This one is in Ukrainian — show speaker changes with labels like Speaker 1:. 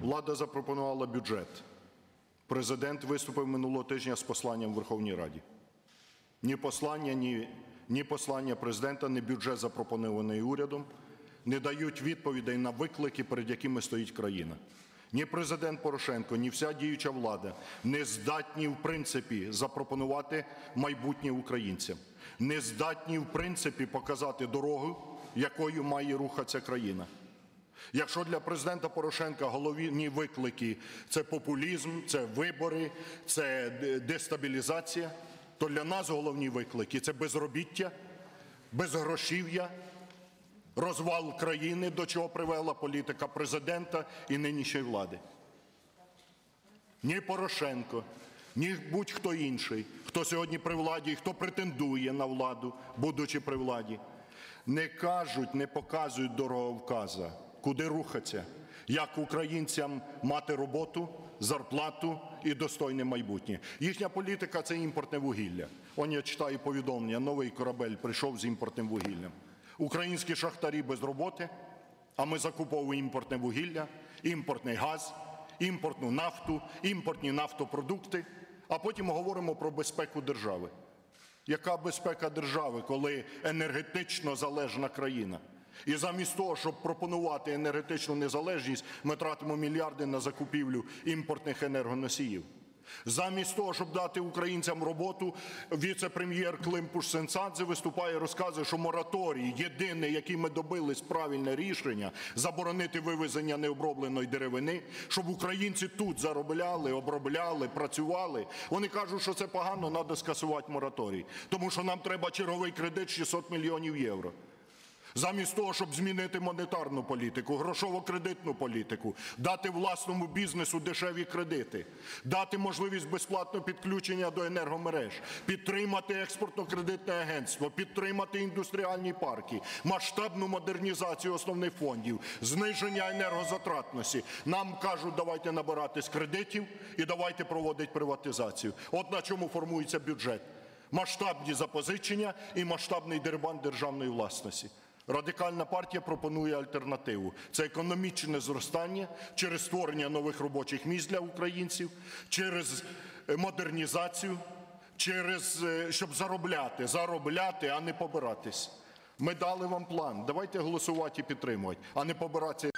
Speaker 1: Влада запропонувала бюджет. Президент виступив минулого тижня з посланням Верховній Раді. Ні послання, ні, ні послання президента, ні бюджет, запропонований урядом, не дають відповідей на виклики, перед якими стоїть країна. Ні президент Порошенко, ні вся діюча влада не здатні в принципі запропонувати майбутнє українцям, не здатні в принципі показати дорогу, якою має рухатися країна. Якщо для президента Порошенка головні виклики це популізм, це вибори, це дестабілізація, то для нас головні виклики це безробіття, безгрошів'я, розвал країни, до чого привела політика президента і нинішньої влади. Ні Порошенко, ні будь-хто інший, хто сьогодні при владі і хто претендує на владу, будучи при владі, не кажуть, не показують дороговказа, куди рухатися, як українцям мати роботу, зарплату і достойне майбутнє. Їхня політика це імпортне вугілля. Он я читаю повідомлення, новий корабель прийшов з імпортним вугіллям. Українські шахтарі без роботи, а ми закуповуємо імпортне вугілля, імпортний газ, імпортну нафту, імпортні нафтопродукти, а потім говоримо про безпеку держави. Яка безпека держави, коли енергетично залежна країна? І замість того, щоб пропонувати енергетичну незалежність, ми тратимо мільярди на закупівлю імпортних енергоносіїв. Замість того, щоб дати українцям роботу, віце-прем'єр Климпуш Сенсадзе виступає, і розказує, що мораторій єдиний, який ми добились правильне рішення заборонити вивезення необробленої деревини, щоб українці тут заробляли, обробляли, працювали. Вони кажуть, що це погано, треба скасувати мораторій, тому що нам треба черговий кредит 600 мільйонів євро. Замість того, щоб змінити монетарну політику, грошово-кредитну політику, дати власному бізнесу дешеві кредити, дати можливість безплатного підключення до енергомереж, підтримати експортно-кредитне агентство, підтримати індустріальні парки, масштабну модернізацію основних фондів, зниження енергозатратності. Нам кажуть, давайте набиратись кредитів і давайте проводити приватизацію. От на чому формується бюджет. Масштабні запозичення і масштабний дерибан державної власності. Радикальна партія пропонує альтернативу. Це економічне зростання через створення нових робочих місць для українців, через е, модернізацію, через е, щоб заробляти, заробляти, а не побиратись. Ми дали вам план. Давайте голосувати і підтримувати, а не побиратися.